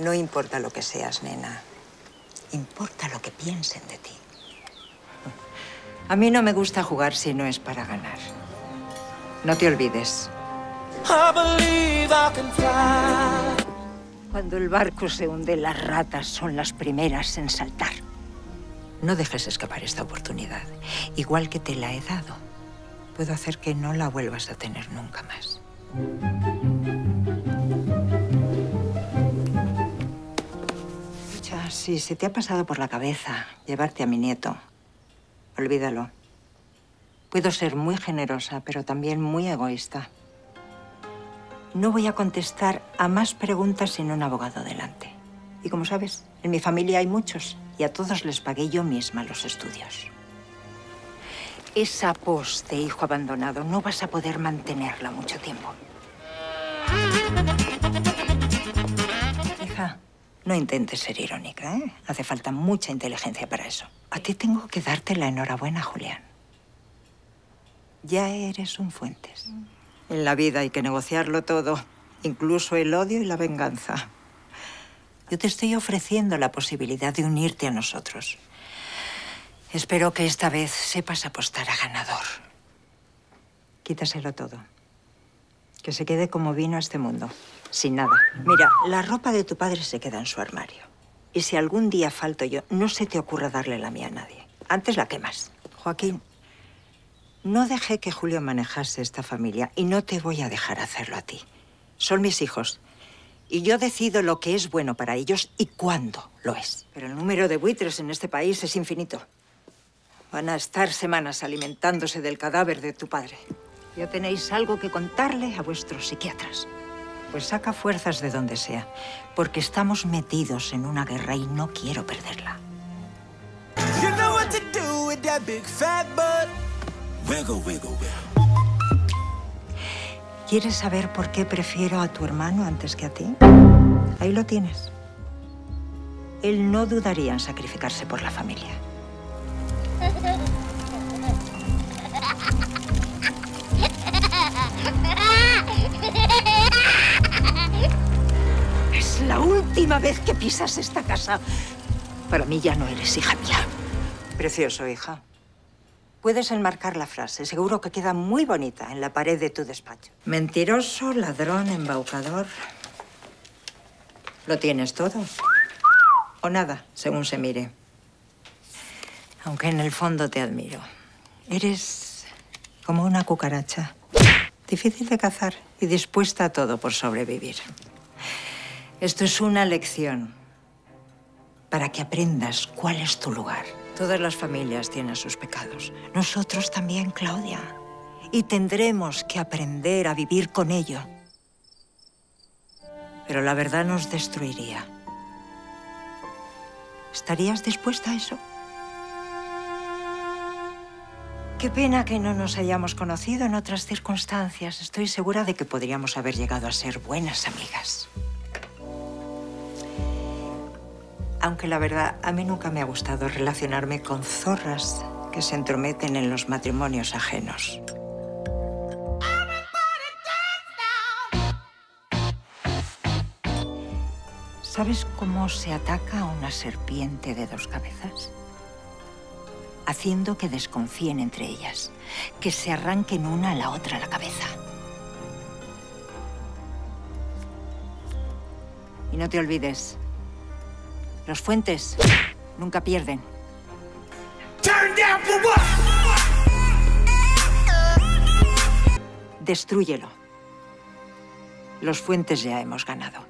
No importa lo que seas, nena. Importa lo que piensen de ti. A mí no me gusta jugar si no es para ganar. No te olvides. Cuando el barco se hunde, las ratas son las primeras en saltar. No dejes escapar esta oportunidad. Igual que te la he dado, puedo hacer que no la vuelvas a tener nunca más. Si se te ha pasado por la cabeza llevarte a mi nieto, olvídalo. Puedo ser muy generosa, pero también muy egoísta. No voy a contestar a más preguntas sin un abogado delante. Y como sabes, en mi familia hay muchos y a todos les pagué yo misma los estudios. Esa pos de hijo abandonado no vas a poder mantenerla mucho tiempo. No intentes ser irónica, ¿eh? Hace falta mucha inteligencia para eso. A ti tengo que darte la enhorabuena, Julián. Ya eres un Fuentes. En la vida hay que negociarlo todo, incluso el odio y la venganza. Yo te estoy ofreciendo la posibilidad de unirte a nosotros. Espero que esta vez sepas apostar a ganador. Quítaselo todo. Que se quede como vino a este mundo, sin nada. Mira, la ropa de tu padre se queda en su armario. Y si algún día falto yo, no se te ocurra darle la mía a nadie. Antes la quemas. Joaquín, no dejé que Julio manejase esta familia y no te voy a dejar hacerlo a ti. Son mis hijos. Y yo decido lo que es bueno para ellos y cuándo lo es. Pero el número de buitres en este país es infinito. Van a estar semanas alimentándose del cadáver de tu padre. Ya tenéis algo que contarle a vuestros psiquiatras. Pues saca fuerzas de donde sea, porque estamos metidos en una guerra y no quiero perderla. ¿Quieres saber por qué prefiero a tu hermano antes que a ti? Ahí lo tienes. Él no dudaría en sacrificarse por la familia. Última vez que pisas esta casa. Para mí ya no eres hija mía. Precioso, hija. Puedes enmarcar la frase. Seguro que queda muy bonita en la pared de tu despacho. Mentiroso, ladrón, embaucador. Lo tienes todo. O nada, según se mire. Aunque en el fondo te admiro. Eres como una cucaracha. Difícil de cazar y dispuesta a todo por sobrevivir. Esto es una lección para que aprendas cuál es tu lugar. Todas las familias tienen sus pecados. Nosotros también, Claudia. Y tendremos que aprender a vivir con ello. Pero la verdad nos destruiría. ¿Estarías dispuesta a eso? Qué pena que no nos hayamos conocido en otras circunstancias. Estoy segura de que podríamos haber llegado a ser buenas amigas. Aunque la verdad, a mí nunca me ha gustado relacionarme con zorras que se entrometen en los matrimonios ajenos. ¿Sabes cómo se ataca a una serpiente de dos cabezas? Haciendo que desconfíen entre ellas, que se arranquen una a la otra la cabeza. Y no te olvides, los fuentes nunca pierden. Destrúyelo. Los fuentes ya hemos ganado.